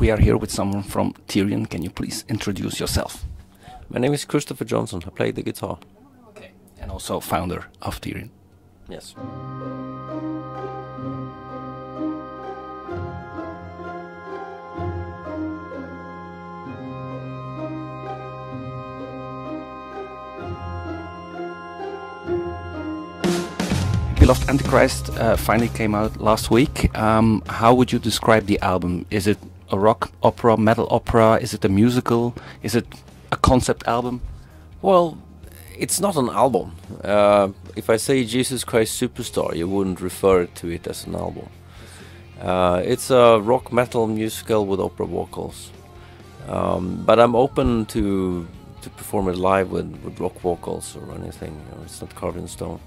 We are here with someone from Therion. Can you please introduce yourself? My name is Christofer Johnsson. I play the guitar. Okay. And also founder of Therion. Yes. Beloved Antichrist uh, finally came out last week. Um, how would you describe the album? Is it a rock opera, metal opera? Is it a musical? Is it a concept album? Well, it's not an album. Uh, if I say Jesus Christ Superstar, you wouldn't refer to it as an album. Uh, it's a rock metal musical with opera vocals. Um, but I'm open to to perform it live with, with rock vocals or anything. You know, it's not carved in stone.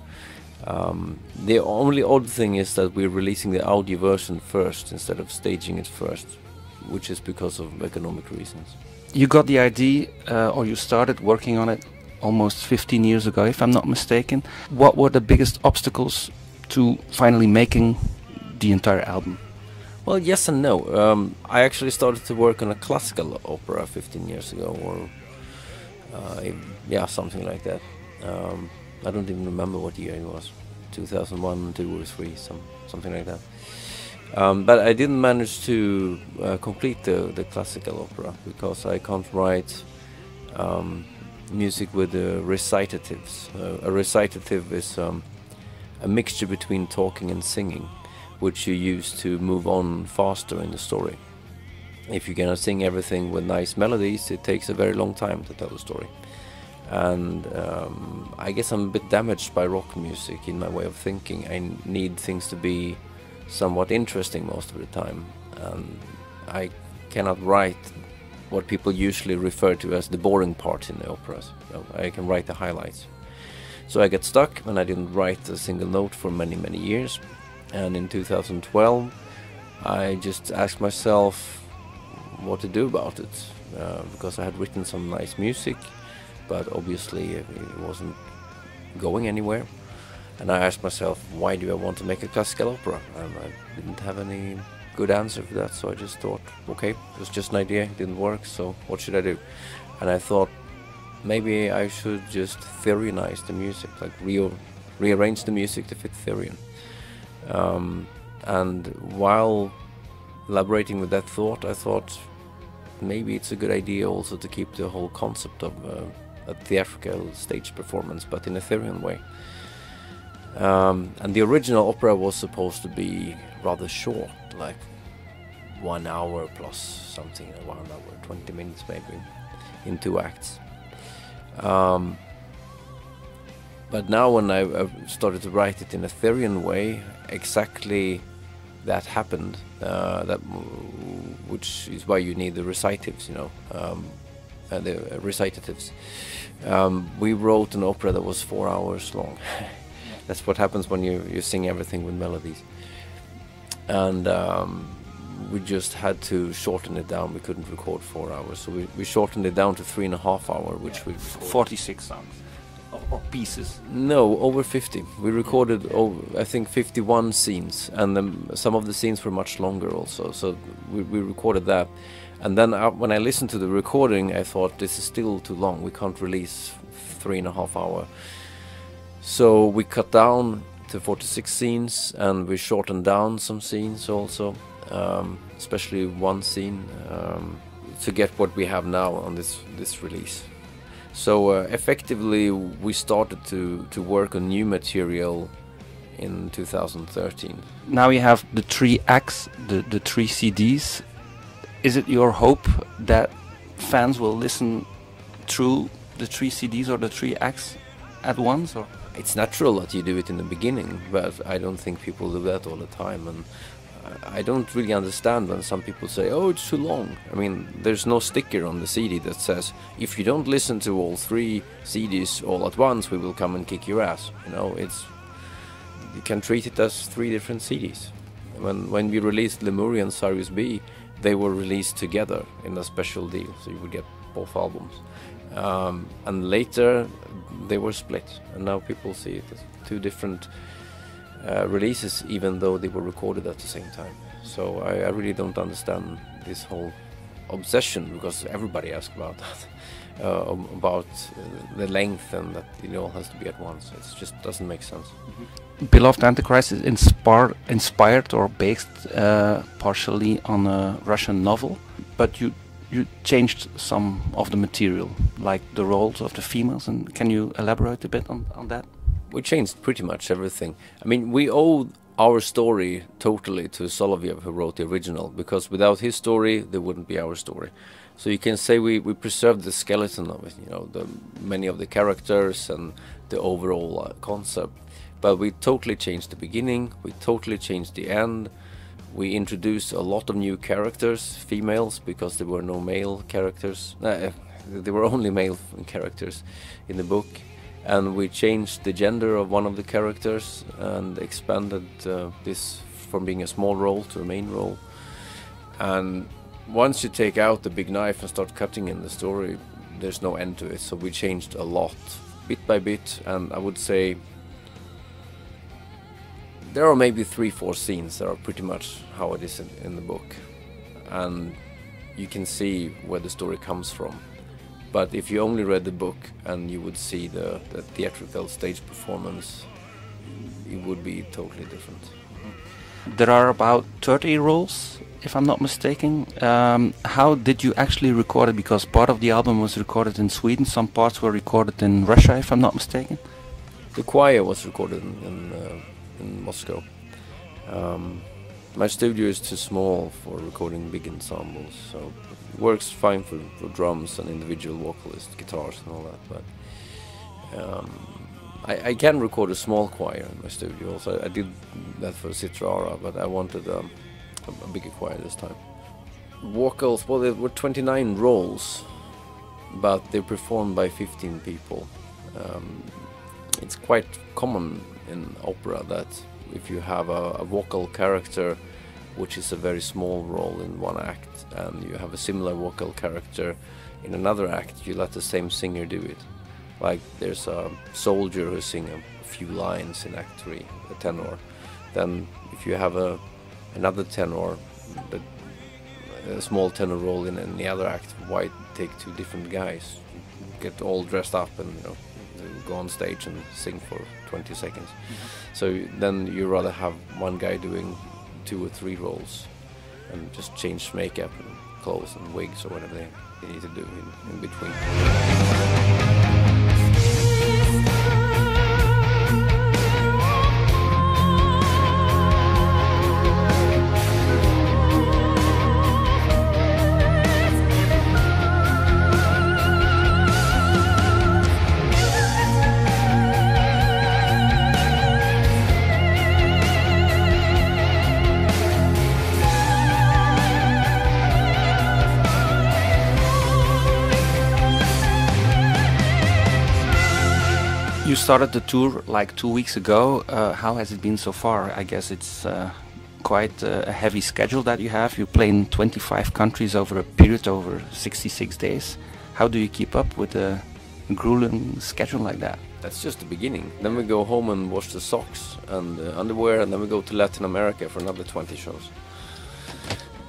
Um, the only odd thing is that we're releasing the audio version first instead of staging it first, which is because of economic reasons. You got the idea, uh, or you started working on it almost 15 years ago, if I'm not mistaken. What were the biggest obstacles to finally making the entire album? Well, yes and no. Um, I actually started to work on a classical opera 15 years ago, or uh, yeah, something like that. Um, I don't even remember what year it was, 2001, two or three, some something like that. Um, but I didn't manage to uh, complete the, the classical opera because I can't write um, music with uh, recitatives. Uh, a recitative is um, a mixture between talking and singing, which you use to move on faster in the story. If you're gonna sing everything with nice melodies, it takes a very long time to tell the story. And um, I guess I'm a bit damaged by rock music in my way of thinking. I need things to be somewhat interesting most of the time, and I cannot write what people usually refer to as the boring part in the operas. I can write the highlights. So I get stuck and I didn't write a single note for many, many years. And in 2012, I just asked myself what to do about it uh, because I had written some nice music, but obviously it wasn't going anywhere. And I asked myself, why do I want to make a classical opera? And I didn't have any good answer for that, so I just thought, okay, it was just an idea, it didn't work, so what should I do? And I thought maybe I should just Therionize the music, like re rearrange the music to fit Therion. Um, and while elaborating with that thought, I thought maybe it's a good idea also to keep the whole concept of uh, a theatrical stage performance, but in a Therion way. Um, and the original opera was supposed to be rather short, like one hour plus something, one hour, 20 minutes maybe, in two acts. Um, but now when I, I, started to write it in a Therion way, exactly that happened. Uh, that which is why you need the recitatives, you know, um, uh, the recitatives. Um, we wrote an opera that was four hours long. That's what happens when you, you sing everything with melodies. And um, we just had to shorten it down. We couldn't record four hours, so we, we shortened it down to three and a half hour, which we 46 songs or, pieces. No, over 50. We recorded, over, I think, 51 scenes, and um, some of the scenes were much longer also. So we, we recorded that, and then uh, when I listened to the recording, I thought this is still too long. We can't release three and a half hour. So we cut down to 46 scenes, and we shortened down some scenes also um, especially one scene um, to get what we have now on this this release. So uh, effectively, we started to to work on new material in 2013. Now you have the three acts, the the three CDs. Is it your hope that fans will listen through the three CDs or the three acts at once, or? It's natural that you do it in the beginning, but I don't think people do that all the time, and I don't really understand when some people say, "Oh, it's too long." I mean, there's no sticker on the CD that says, "If you don't listen to all three CDs all at once, we will come and kick your ass." You know, it's you can treat it as three different CDs. When when we released Lemuria and Sirius B, they were released together in a special deal, so you would get both albums. Um, and later, they were split, and now people see it as two different uh, releases, even though they were recorded at the same time. So I, I really don't understand this whole obsession because everybody asks about that. Uh, about uh, the length and that it all has to be at once. It just doesn't make sense. Beloved Antichrist is inspired, inspired or based uh, partially on a Russian novel, but you you changed some of the material, like the roles of the females. And can you elaborate a bit on, on that? We changed pretty much everything. I mean, we owe our story totally to Soloviev, who wrote the original, because without his story, there wouldn't be our story. So you can say we, we preserved the skeleton of it, you know, the many of the characters and the overall uh, concept. But we totally changed the beginning, we totally changed the end. We introduced a lot of new characters, females, because there were no male characters. Uh, there were only male characters in the book. And we changed the gender of one of the characters and expanded uh, this from being a small role to a main role. And once you take out the big knife and start cutting in the story, there's no end to it. So we changed a lot, bit by bit, and I would say there are maybe three, four scenes that are pretty much how it is in, in the book, and you can see where the story comes from. But if you only read the book and you would see the, the theatrical stage performance, it would be totally different. There are about 30 roles if I'm not mistaken. Um, how did you actually record it? Because part of the album was recorded in Sweden, some parts were recorded in Russia, if I'm not mistaken. The choir was recorded in in, uh, in Moscow. Um, my studio is too small for recording big ensembles, so it works fine for, for drums and individual vocalists, guitars, and all that. But um, I, I, can record a small choir in my studio. Also, I did that for Sitra Ahra, but I wanted. Um, a bigger choir this time. Vocals, well, there were 29 roles, but they're performed by 15 people. Um, it's quite common in opera that if you have a, a, vocal character, which is a very small role in one act, and you have a similar vocal character in another act, you let the same singer do it. Like there's a soldier who sings a few lines in Act 3, a tenor. Then if you have a another tenor, a small tenor role in, in the other act. Why take two different guys? Get all dressed up and you know go on stage and sing for 20 seconds. Mm-hmm. So then you rather have one guy doing two or three roles and just change makeup and clothes and wigs or whatever they, they need to do in, in between. Started the tour like two weeks ago. Uh, how has it been so far? I guess it's uh, quite a heavy schedule that you have. You play in 25 countries over a period over 66 days. How do you keep up with a grueling schedule like that? That's just the beginning. Then we go home and wash the socks and uh, underwear, and then we go to Latin America for another 20 shows.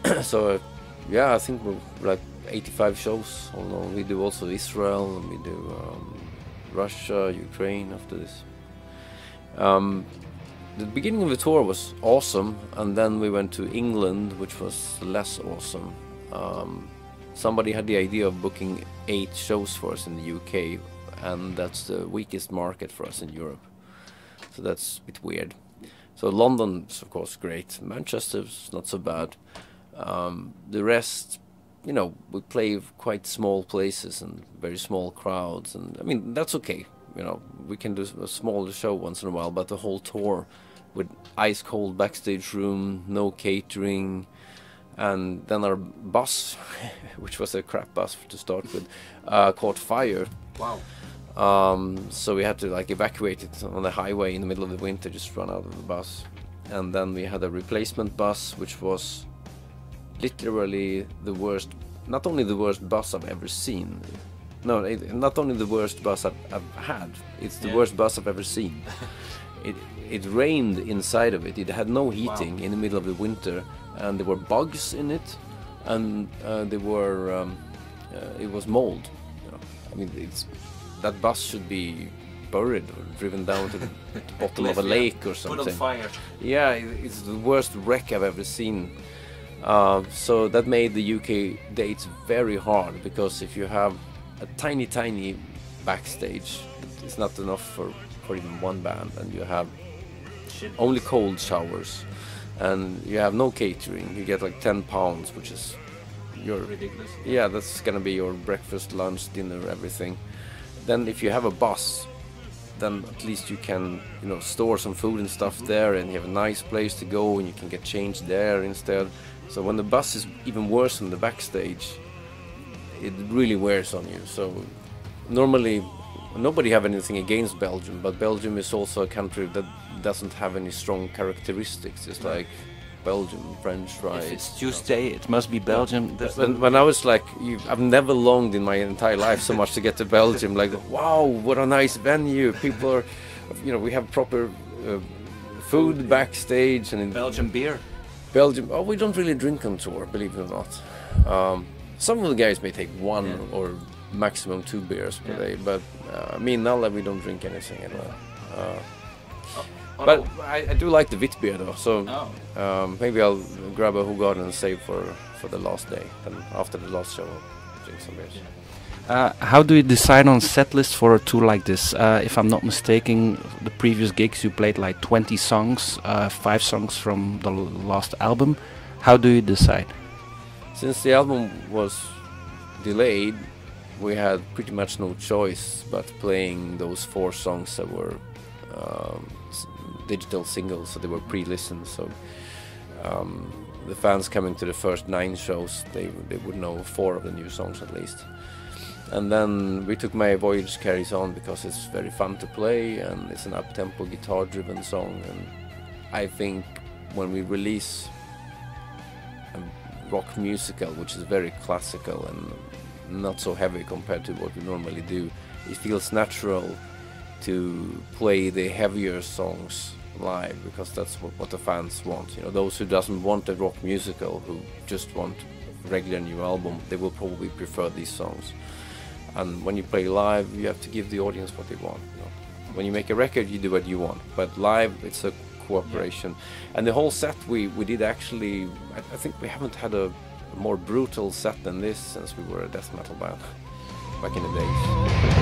so, yeah, I think we're like 85 shows. Although we do also Israel, and we do. Um, Russia, Ukraine after this. Um, the beginning of the tour was awesome, and then we went to England, which was less awesome. Um, somebody had the idea of booking eight shows for us in the UK, and that's the weakest market for us in Europe. So that's a bit weird. So London's of course great. Manchester's not so bad. Um, the rest you know, we play quite small places and very small crowds, and I mean that's okay. You know, we can do a small show once in a while, but the whole tour with ice cold backstage room, no catering, and then our bus, which was a crap bus to start with, uh, caught fire. Wow. Um, so we had to like evacuate it on the highway in the middle of the winter, just run out of the bus, and then we had a replacement bus, which was literally the worst, not only the worst bus I've ever seen. No, it, not only the worst bus I've, I've had, it's the yeah. worst bus I've ever seen. it it rained inside of it. It had no heating wow. in the middle of the winter, and there were bugs in it, and uh, there were um, uh, it was mold. You know? I mean, it's that bus should be buried or driven down to the, bottom of a lake or something. Put on fire. Yeah, it- it's the worst wreck I've ever seen. Uh, so that made the UK dates very hard because if you have a tiny, tiny backstage, it's not enough for, for even one band, and you have only cold showers, and you have no catering. You get like 10 pounds, which is your ridiculous. yeah, that's gonna be your breakfast, lunch, dinner, everything. Then if you have a bus, then at least you can, you know, store some food and stuff there, and you have a nice place to go, and you can get changed there instead. So when the bus is even worse than the backstage, it really wears on you. So normally, nobody have anything against Belgium, but Belgium is also a country that doesn't have any strong characteristics. It's like Belgium, French fries. If it's. Tuesday, it must be Belgium. When, when I was like, I've never longed in my entire life so much to get to Belgium. Like, wow, what a nice venue! People are, you know, we have proper uh, food backstage, and in Belgian beer. Belgium, oh, we don't really drink on tour, believe it or not. Um, some of the guys may take one Yeah. or maximum two beers per Yeah. day, but uh, me and Nalle, we don't drink anything at all. Uh, Oh, but no. I, I do like the wit beer though, so Oh. um, maybe I'll grab a Hoegaarden and save for for the last day. Then after the last show, I'll drink some beers. Uh, how do you decide on set list for a tour like this? Uh, if I'm not mistaken, the previous gigs you played like 20 songs, uh, five songs from the last album. How do you decide? Since the album was delayed, we had pretty much no choice but playing those four songs that were um, digital singles, so they were pre-listened. So um, the fans coming to the first nine shows, they they would know four of the new songs at least. And then we took My Voyage Carries On because it's very fun to play and it's an up-tempo guitar-driven song. And I think when we release a rock musical, which is very classical and not so heavy compared to what we normally do, it feels natural to play the heavier songs live because that's what, what the fans want. You know, those who doesn't want a rock musical, who just want regular new album, they will probably prefer these songs. And when you play live, you have to give the audience what they want. You know? When you make a record, you do what you want, but live, it's a cooperation. And the whole set we, we did actually, I, I think we haven't had a more brutal set than this since we were a death metal band back in the days.